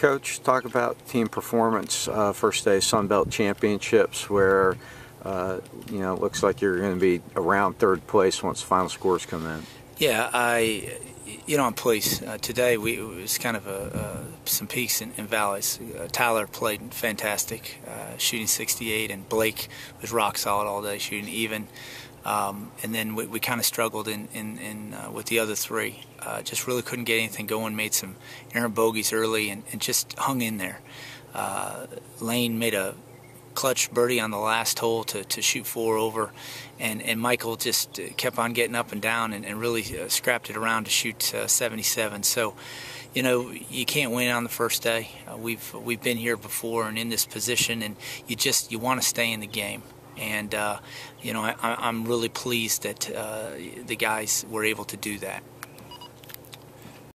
Coach, talk about team performance uh, first day Sun Belt Championships, where uh, you know it looks like you're going to be around third place once final scores come in. Yeah, I, you know, I'm pleased. Uh, today we it was kind of a, some peaks and, and valleys. Uh, Tyler played fantastic, uh, shooting 68, and Blake was rock solid all day, shooting even. Um, and then we, we kind of struggled in, in, in uh, with the other three. Uh, just really couldn't get anything going. Made some errant bogeys early and, and just hung in there. Uh, Lane made a clutch birdie on the last hole to, to shoot four over, and, and Michael just kept on getting up and down and, and really uh, scrapped it around to shoot uh, 77. So, you know, you can't win on the first day. Uh, we've we've been here before and in this position, and you just you want to stay in the game and uh, you know I, am really pleased that uh, the guys were able to do that.